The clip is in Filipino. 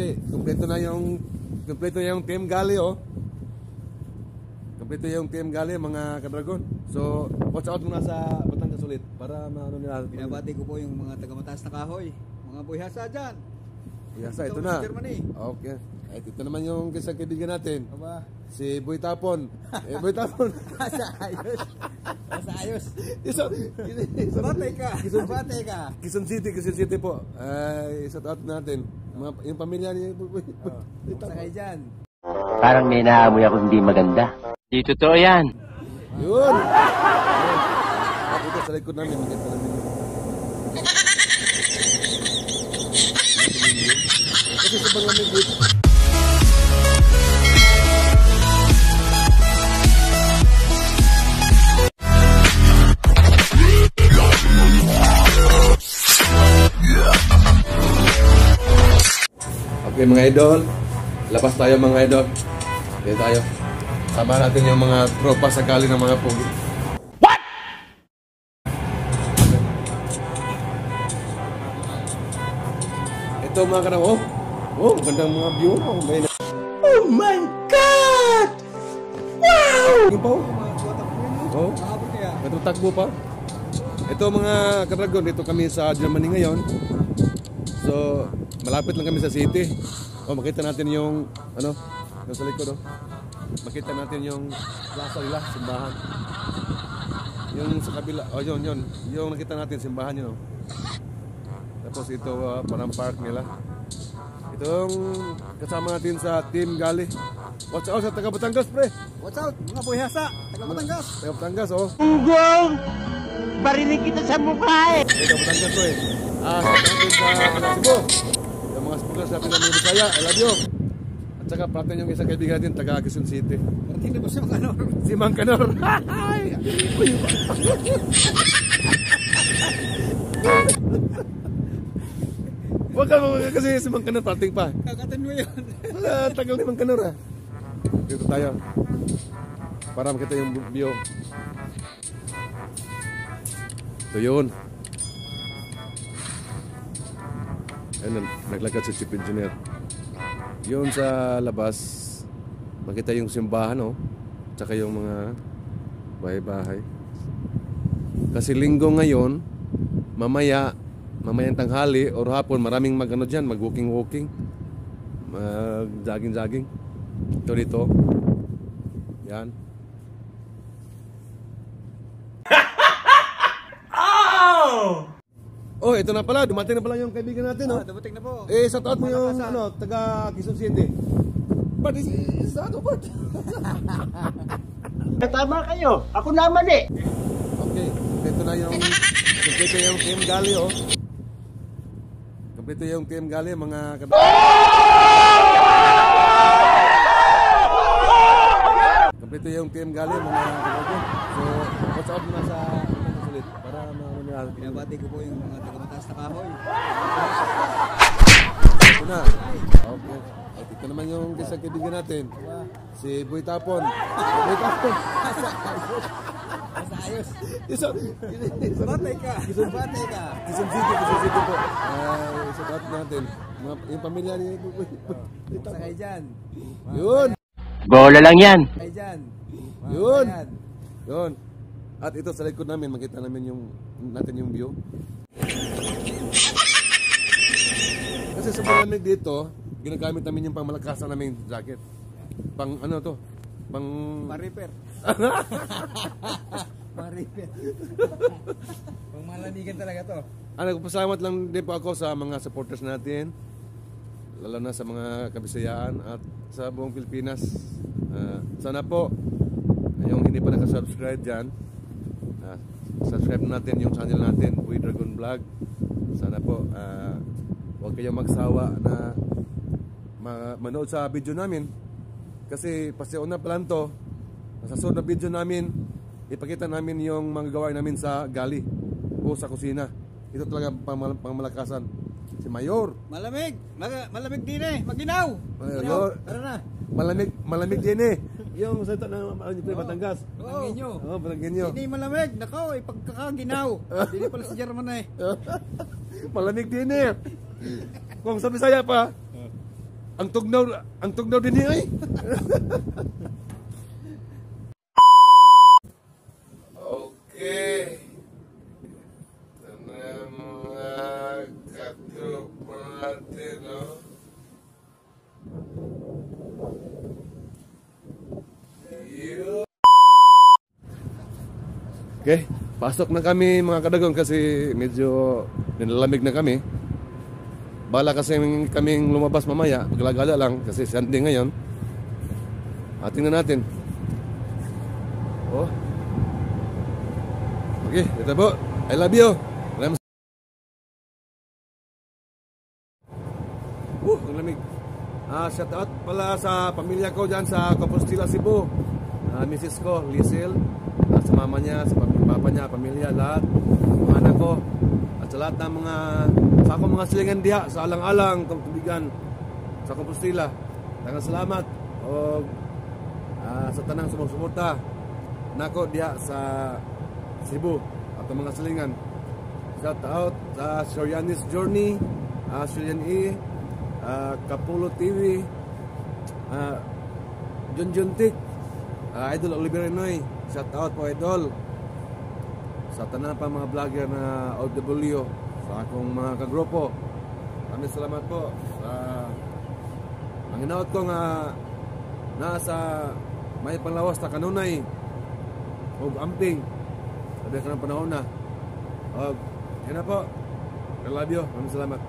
Okay, kumpleto na yung kumpleto yung team Gali oh. Kumpleto yung team Gali mga kadragon. So, watch out muna sa Batangas ulit para maano nila. Binabati ko po yung mga taga-mataas na kahoy. Mga buhasa dyan. Yasa, ito Ito, na. Germany. Okay. Ay, ito naman yung isang kaibigan natin. Aba, Si Boy Tapon. eh, Boy Tapon. sa ayos. Sa ayos. Isa, isa, Batay ka. Quezon, Batay ka. Quezon City, Quezon City po. Ay, shout out natin. Mga, yung pamilya ni Boy, Boy, Boy Sa Tapon. kayo dyan. Parang may naamoy ako hindi maganda. Di totoo yan. Yun! At ito sa likod namin, maganda namin. Kasi sa mga may dito. Okay mga idol, labas tayo mga idol. Okay tayo. Sama natin yung mga tropa sa kali ng mga pogi. What? Ito mga kanang, oh, oh, gandang mga view. Oh, may na- Oh my God! Wow! Yung pa, oh. Oh. Kaya. Nagtatakbo pa. Ito mga kadragon, dito kami sa Germany ngayon. So, malapit lang kami sa city. Oh, makita natin yung ano, yung sa likod, oh. Makita natin yung plaza nila, simbahan. Yung sa kabila, oh yun, yun. Yung nakita natin, simbahan yun, oh. Tapos ito, uh, parang park nila. Itong kasama natin sa Team Gali. Watch out sa taga Batangas, pre. Watch out, mga buhasa. Taga-Batangas. Taga Batangas, oh. Ugong! Barinig kita sa mukha eh! Ito, Batangas eh. Ah, sa Cebu. Mga spoilers natin ng Bisaya, I love you. At saka pati yung isang kaibigan natin, taga Quezon City. Parating na ba siya mga ano? Si Mang Kanor. Huwag ka mga kasi si Mang Kanor parating pa. Kakatan mo yun. Wala, tagal ni Mang Kanor ah. Dito tayo. Para makita yung view. Ito yun. Ayun, naglagad si Chief Engineer. Yun sa labas, makita yung simbahan, oh. Tsaka yung mga bahay-bahay. Kasi linggo ngayon, mamaya, mamayang tanghali or hapon, maraming mag-ano dyan, mag-walking-walking. Mag-jogging-jogging. Ito dito. Yan. Oh, ito na pala. Dumating na pala yung kaibigan natin, no? Ah, dumating na po. Eh, sa taot mo yung, Malakasan. ano, taga Quezon City. But is, is ano, but? Tama kayo. Ako naman eh. Okay, kompleto na yung, kompleto yung team gali, oh. Kompleto yung team gali, mga kad- Kompleto yung team gali, mga kadago. So, watch out muna sa nila. Binabati ko po yung mga taga-mataas na kahoy. Ito na. Okay. At ito naman yung isang kaibigan natin. Si Boy Tapon. Boy Tapon. Sa ayos. Isa, isa, Batay ka. Batay ka. Quezon City, Quezon City po. Uh, sa taot natin. Mga, yung pamilya ni Boy Sa kayo dyan. Yun. Bola lang yan. Sa kayo dyan. Yun. Yun. At ito sa likod namin, makita namin yung natin yung view. Kasi sa malamig dito, ginagamit namin yung pangmalakasan namin jacket. Pang ano to? Pang Mariper. Mariper. Pang malanigan talaga to. ano, pasalamat lang din po ako sa mga supporters natin. Lalo na sa mga kabisayaan at sa buong Pilipinas. Ah, sana po, yung hindi pa nakasubscribe dyan, ah, subscribe natin yung channel natin, Uy Dragon Vlog. Sana po, ah, huwag kayong magsawa na ma- manood sa video namin. Kasi pasiuna pa lang to, sa sunod na video namin, ipakita namin yung mga gawain namin sa gali o sa kusina. Ito talaga pang pangmalakasan. Si Mayor, Malamig. Mag malamig din eh. Maginaw. Ay, Ginaw. ayun. Tara na. malamig, malamig din eh. Yung salita ng ano nyo, Batangas. Balangin nyo. Oo, oh, Balanggenyo. Hindi malamig. Nako, eh, pagkakaginaw. Hindi pala si German eh. malamig din eh. Kung sa Bisaya pa, ang tugnaw, ang tugnaw din niya ay. okay. Ito na yung mga katrupa natin, no? You. Okay, pasok na kami mga kadagong kasi medyo nilalamig na kami. Bala kasi kaming lumabas mamaya, gala-gala lang kasi Sunday ngayon. At tingnan natin. Oh. Okay, ito po. I love you. Maraming Uh, ang lamig. Ah, shout out pala sa pamilya ko diyan sa Compostela, Cebu. Ah, Mrs. ko, Lizel, ah, sa mama niya, sa pam- papa niya, pamilya, lahat, mga anak ko, at sa lahat ng mga, sa akong mga silingan diha, sa alang-alang, tubigan, sa Compostela. Tangang salamat. O, ah, sa tanang sumusuporta, nako diha sa Cebu, at mga silingan. Shout out sa Sorianis Journey, uh, Sorian E, uh, Kapulo TV, uh, Junjun Tik, uh, Idol Oliver Noy. Shout out po Idol. Sa tanan pa mga vlogger na OFW, sa akong mga kagrupo. Maraming salamat po. Sa ang inaot ko nga nasa may panglawas ta kanunay ug amping sabi ka ng panahon na og yun na po I love you maraming salamat